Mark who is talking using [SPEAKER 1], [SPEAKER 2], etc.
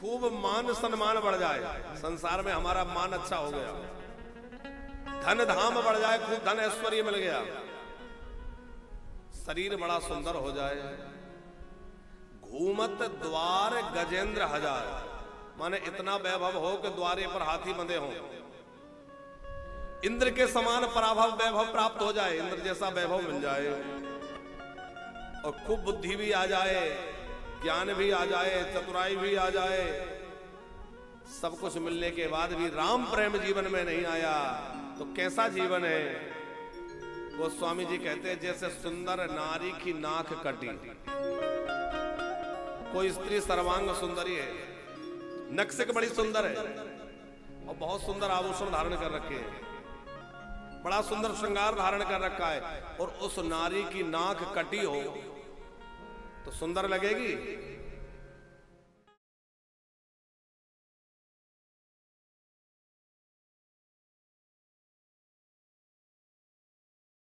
[SPEAKER 1] खूब मान सम्मान बढ़ जाए। संसार में हमारा मान अच्छा हो गया। धन धाम बढ़ जाए, खूब धन ऐश्वर्य मिल गया। शरीर बड़ा सुंदर हो जाए। घूमत द्वार गजेंद्र हज़ार। माने इतना वैभव हो कि द्वारे पर हाथी बंधे हों। इंद्र के समान पराभव वैभव प्राप्त हो जाए, इंद्र जैसा वैभव मिल जाए। और खूब बुद्धि भी आ जाए। ज्ञान भी आ जाए, चतुराई भी आ जाए, सब कुछ मिलने के बाद भी राम प्रेम जीवन में नहीं आया तो कैसा जीवन है? वो स्वामी जी कहते हैं, जैसे सुंदर नारी की नाक कटी। कोई स्त्री सर्वांग सुंदरी है नक्सिक बड़ी सुंदर है, और बहुत सुंदर आभूषण धारण कर रखे हैं, बड़ा सुंदर श्रृंगार धारण कर रखा है, और उस नारी की नाक कटी हो तो सुंदर लगेगी।